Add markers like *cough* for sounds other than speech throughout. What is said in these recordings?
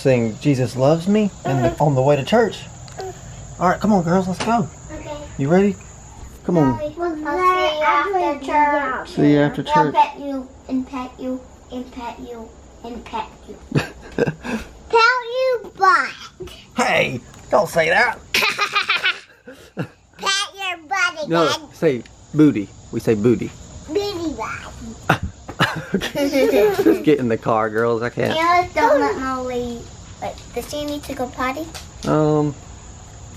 sing Jesus Loves Me in the, uh-huh. on the way to church? Uh-huh. All right, come on, girls, let's go. Okay. You ready? Come on. I'll see you after church. See you after I'll church. pet you and pet you and pet you and pet you. *laughs* Pet you butt. Hey, don't say that. *laughs* Pet your butt again. No, say booty. We say booty. Booty butt. *laughs* Just get in the car, girls. I can't. Alice, don't let Molly. Wait, does she need to go potty? Um,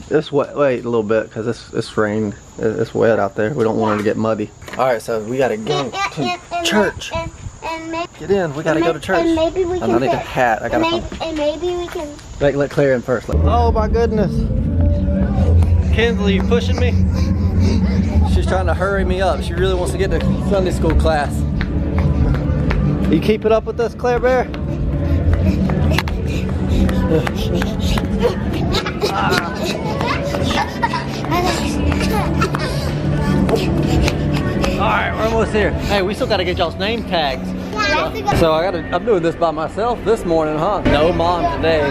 it's wet. Wait a little bit because it's it's rained. It's wet out there. We don't want her to get muddy. All right, so we gotta go to church. And, and, Get in. We gotta go to church. And maybe we I can. need a hat. I gotta. maybe, and maybe we can. Let, let Claire in first. Oh my goodness. Kinsley, you pushing me? She's trying to hurry me up. She really wants to get to Sunday school class. You keeping up with us, Claire Bear? Alright, we're almost here. Hey, we still gotta get y'all's name tags. So I gotta, I'm doing this by myself this morning, huh? No mom today.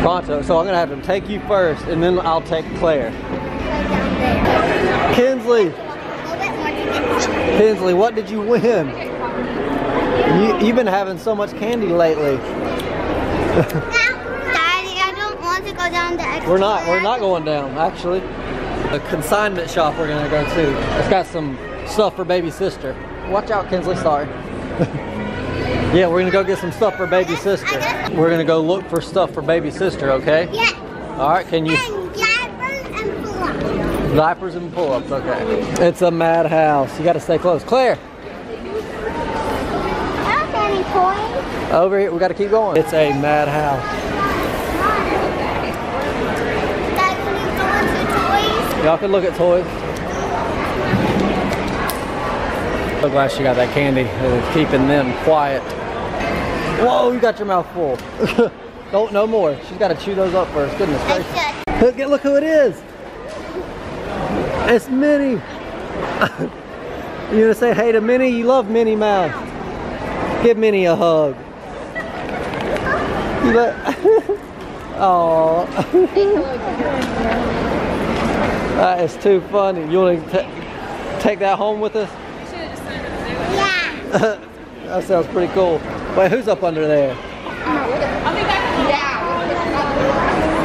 Pronto. So I'm gonna have to take you first, and then I'll take Claire. Kinsley, Kinsley, what did you win? You, you've been having so much candy lately. Daddy, I don't want to go down the We're not, we're not going down, actually. A consignment shop we're gonna go to. It's got some stuff for baby sister. Watch out, Kinsley, sorry. *laughs* yeah, we're gonna go get some stuff for baby sister. We're gonna go look for stuff for baby sister, okay? Yeah. All right, can you? And diapers and pull-ups. Diapers and pull-ups, okay. It's a madhouse. You gotta stay close. Claire, I don't see any toys. Over here. We gotta keep going. It's a madhouse. Dad, can you go into toys? Y'all can look at toys. So glad she got that candy. It was keeping them quiet. Whoa, you got your mouth full. Don't, *laughs* oh, no more. She's got to chew those up first. Goodness I gracious. should. Look, look who it is. It's Minnie. *laughs* you gonna say hey to Minnie? You love Minnie Mouse. Give Minnie a hug. You let. Oh. that is too funny. You want to take that home with us? Yeah. *laughs* that sounds pretty cool. Wait, who's up under there?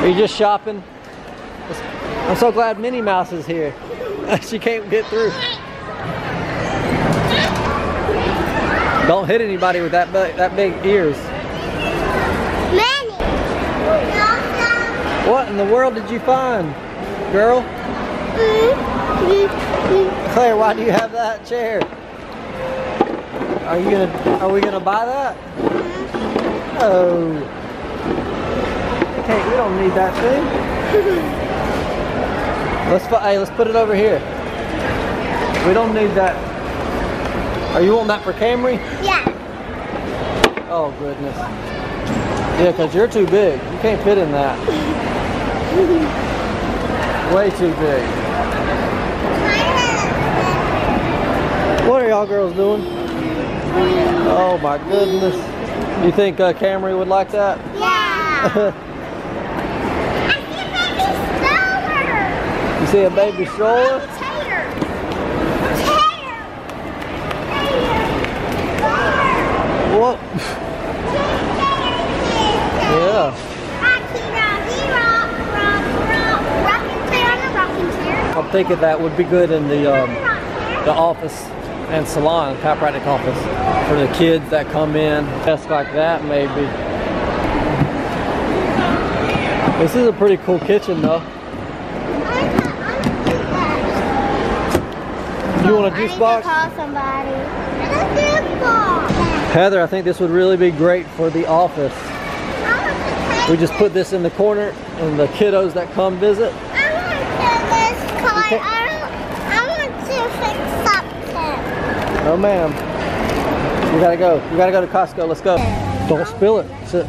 Are you just shopping? I'm so glad Minnie Mouse is here. *laughs* she can't get through. Don't hit anybody with that that big ears. Manny. What in the world did you find, girl? Claire, why do you have that chair? Are you gonna? Are we gonna buy that? Oh. Hey, we don't need that thing. *laughs* Let's hey, let's put it over here. We don't need that. Are you wanting that for Camry? Yeah. Oh goodness. Yeah, cause you're too big. You can't fit in that. Way too big. What are y'all girls doing? Oh my goodness. You think uh, Camry would like that? Yeah. I see a baby stroller. you see a baby stroller. stroller? Tater. Tater. Tater. What? Yeah. I'm thinking that would be good in the um, the office and salon, chiropractic office, for the kids that come in, just like that maybe. This is a pretty cool kitchen though. You want a juice box? call somebody. A juice box. Heather, I think this would really be great for the office. I want to take We just put this in the corner and the kiddos that come visit. I want to this car. Okay. I, I want to fix something. Oh ma'am. We gotta go. We gotta go to Costco. Let's go. Don't spill it. Sit.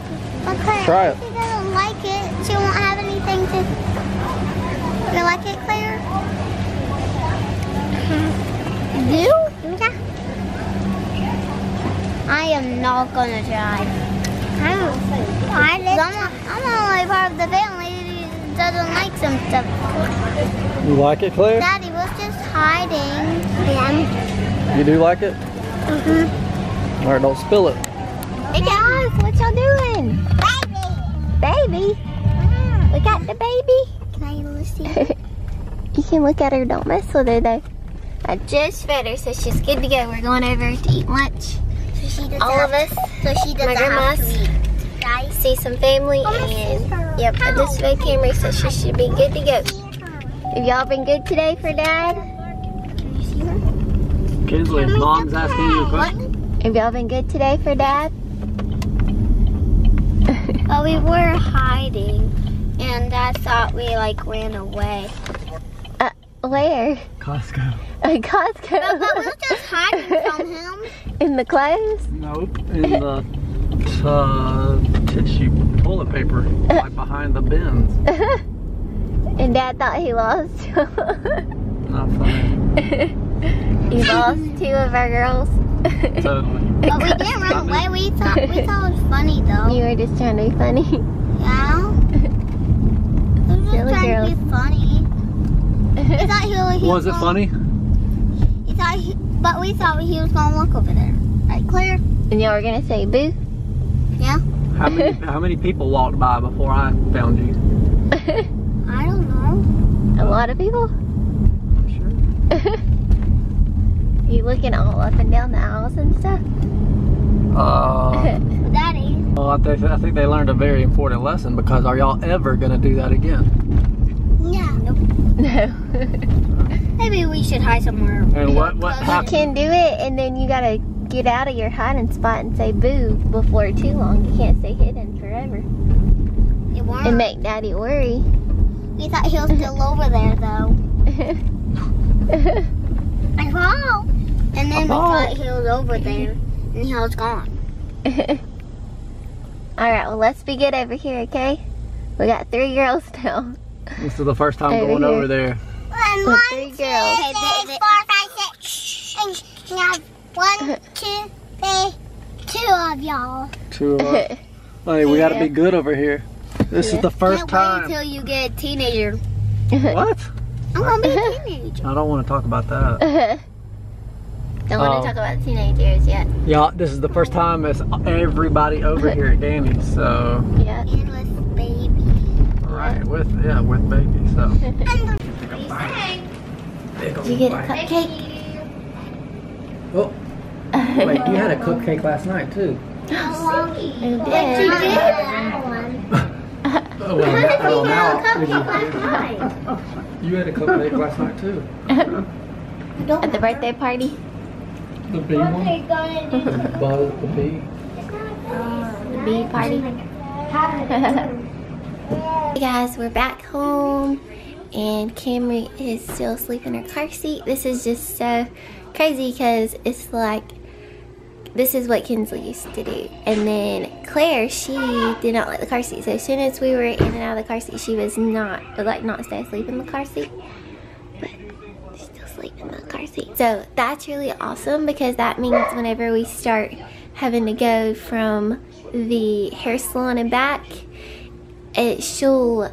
Okay. Try it. She doesn't like it. She won't have anything to. You like it, Claire? Do? Yeah. I am not gonna try. I'm, I'm, I'm the only part of the family that doesn't like some stuff. You like it, Claire? Daddy was just hiding. Yeah. You do like it? Mm-hmm. All right, don't spill it. Hey guys, what y'all doing? Baby. Baby? We got the baby. Can I see? *laughs* You can look at her, don't mess with her though. I just fed her, so she's good to go. We're going over to eat lunch. So she doesn't All have of us, So she doesn't my have grandma's, to eat. See some family, Oh, and sister. Yep, I just fed Camry, so she should be good to go. Have y'all been good today for Dad? Can you see her? Kinsley, mom's asking you a question. Have y'all been good today for Dad? *laughs* Well, we were hiding, and Dad thought we like ran away. Uh, where? Costco. Uh, At But, but we Costco. just hiding from *laughs* him. In the clothes? Nope. In the uh, tissue toilet paper, right behind the bins. *laughs* and Dad thought he lost. Not funny. *laughs* he lost two of our girls. Totally. *laughs* But we didn't run away. We thought we thought it was funny though. You were just trying to be funny. Yeah. We were just Silly trying to be funny. He thought he, was- he Was it funny? He thought, he, but we thought he was gonna look over there. Right, Claire? And y'all were gonna say boo? Yeah. How many *laughs* how many people walked by before I found you? *laughs* I don't know. A lot of people? I'm sure. *laughs* you looking all up and down the aisles and stuff? Uh, Daddy. well, I think, I think they learned a very important lesson because are y'all ever gonna do that again? Yeah. Nope. No. *laughs* Maybe we should hide somewhere. And what what Close. you can do it and then you gotta get out of your hiding spot and say boo before too long. You can't stay hidden forever. It weren't. And make daddy worry. we thought he was still over there though. *laughs* I know. And then we thought he was over there, and he was gone. *laughs* Alright, well let's be good over here, okay? We got three girls now. This is the first time Over going here. over there. And With three girls. two, three, four, five, six. And now one, *laughs* two, three, two of y'all. Two of us. *laughs* Hey, we gotta be good over here. This is the first Can't wait time. until you get a teenager. What? I'm gonna be a *laughs* teenager. I don't want to talk about that. Don't want Oh. Um, to talk about teenagers yet. Yeah, this is the first time it's everybody over here at Danny's. So, Yeah. And with baby. right with yeah with baby. So. *laughs* Did you get a cupcake? Oh, wait, you had a cupcake last night too. You You did. did that one. Oh, well, now, well, now you, *laughs* you had a cupcake last night too. *laughs* At the birthday party? The bee one. Buzz, the bee. The bee party? Hey guys, we're back home and Camry is still asleep in her car seat. This is just so crazy because it's like this is what Kinsley used to do. And then Claire, she did not like the car seat. So as soon as we were in and out of the car seat, she was not like not stay asleep in the car seat. But she's still asleep in the car seat. So that's really awesome because that means whenever we start having to go from the hair salon and back, it she'll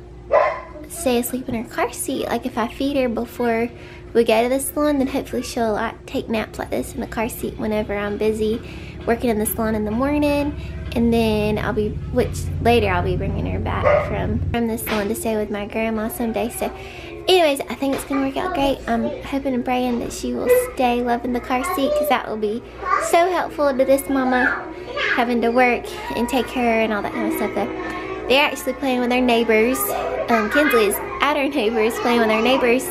stay asleep in her car seat. Like if I feed her before we go to the salon, then hopefully she'll like take naps like this in the car seat whenever I'm busy working in the salon in the morning. And then I'll be, which later I'll be bringing her back from from the salon to stay with my grandma someday. So, anyways, I think it's gonna work out great. I'm hoping and praying that she will stay loving the car seat because that will be so helpful to this mama having to work and take care and all that kind of stuff. Though they're actually playing with their neighbors. Um, Kinsley at her neighbors playing with their neighbor's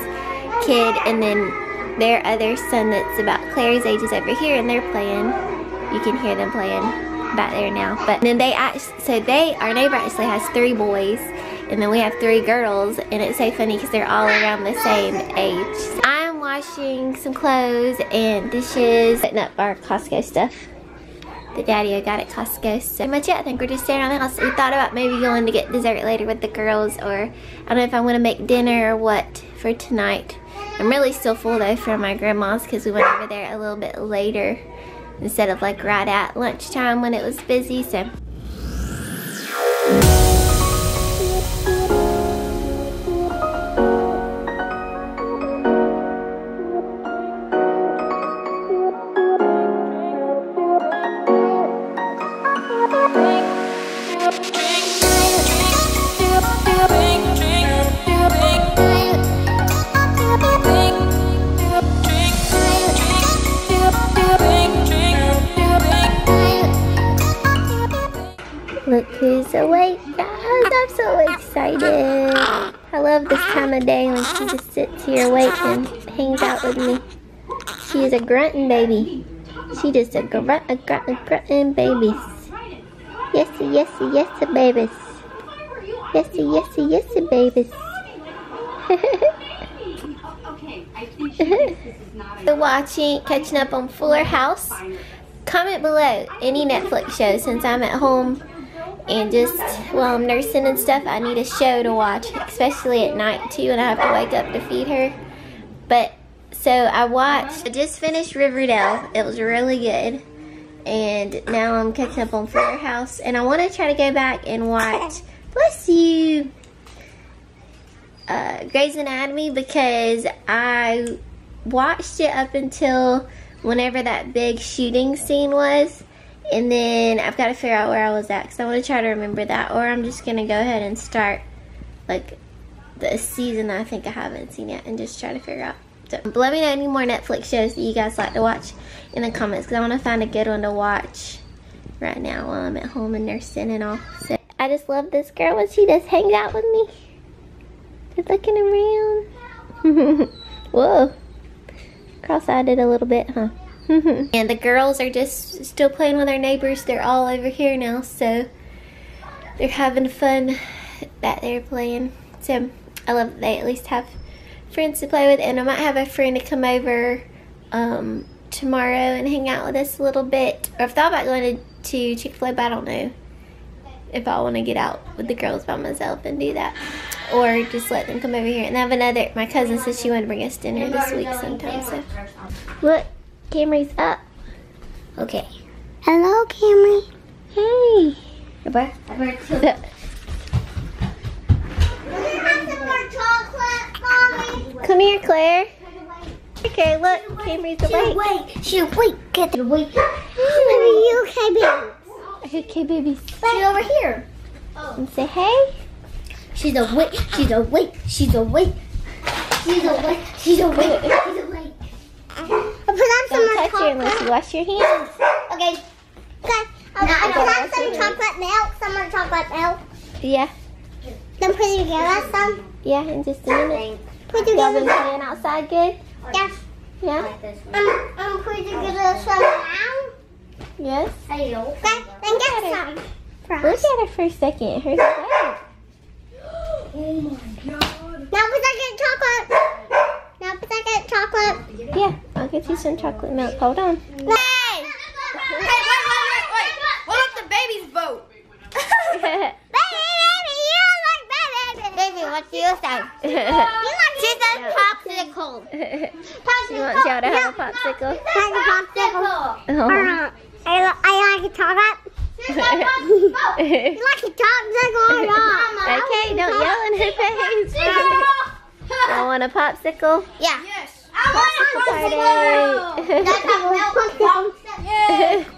kid, and then their other son that's about Claire's age is over here, and they're playing. You can hear them playing back there now. But then they actually, so they, our neighbor actually has three boys, and then we have three girls, and it's so funny because they're all around the same age. I'm washing some clothes and dishes, putting up our Costco stuff that Daddy I got at Costco. So much it. I think we're just staying around the house. We thought about maybe going to get dessert later with the girls or I don't know if I want to make dinner or what for tonight. I'm really still full though from my grandma's because we went over there a little bit later instead of like right at lunchtime when it was busy. So guys. I'm so excited. I love this time of day when she just sits here awake and hangs out with me. She is a grunting baby. She just a grunt, a grunt, a grunting babies. Yes, yes, yes, babies. Yes, yes, yes, babies. *laughs* We're watching, catching up on Fuller House. Comment below any Netflix shows since I'm at home and just while I'm nursing and stuff, I need a show to watch, especially at night too, and I have to wake up to feed her. But so I watched, I just finished Riverdale. It was really good. And now I'm catching up on Fuller House, and I want to try to go back and watch, bless you, uh, Grey's Anatomy because I watched it up until whenever that big shooting scene was and then I've got to figure out where I was at because I want to try to remember that. Or I'm just going to go ahead and start like the season I think I haven't seen yet and just try to figure out. So let me know any more Netflix shows that you guys like to watch in the comments because I want to find a good one to watch right now while I'm at home and nursing and all. So I just love this girl when she just hangs out with me. Just looking around. *laughs* Whoa. Cross-eyed a little bit, huh? And the girls are just still playing with our neighbors. They're all over here now, so they're having fun that they're playing. So I love that they at least have friends to play with, and I might have a friend to come over um, tomorrow and hang out with us a little bit. Or I've thought about going to, to Chick-fil-A, but I don't know if I want to get out with the girls by myself and do that. Or just let them come over here. And I have another, my cousin says she wanted to bring us dinner this week sometime, so. Look, Camry's up. Okay. Hello, Camry. Hey. Goodbye. Come here, Claire. Okay, look, Camry's awake. Wait, she awake. Get awake. *gasps* Are you okay, baby? Okay, baby. She's over here. Oh. And say hey. She's awake. She's awake. She's awake. She's awake. She's awake. She's awake. I'll put on some Don't more touch her unless you wash your hands. Okay. Okay. I'll, I'll put on some chocolate milk. Some more chocolate milk. Yeah, Then put it together some. yeah, in just a minute. Put Y'all been together. playing outside good? Yes. Yeah? Um, um, put together some now. Yes? Okay. Then get some. Look at her for a second. Her's *gasps* awake. Now put second chocolate. Now put second chocolate. Yeah, I'll get you some chocolate milk. Hold on. Hey! Hey, wait, wait, wait, wait. Hold up the baby's boat. Baby, baby, you like baby. Baby, what do you say? You like she says popsicle. she wants y'all to have a popsicle. Like a popsicle. Oh. Uh, I, li- I like a chocolate. *laughs* You like a popsicle or not? okay, don't yell in her face. I *laughs* want a popsicle. Yeah. Yes. Popsicle party. That's a milk *laughs* popsicle.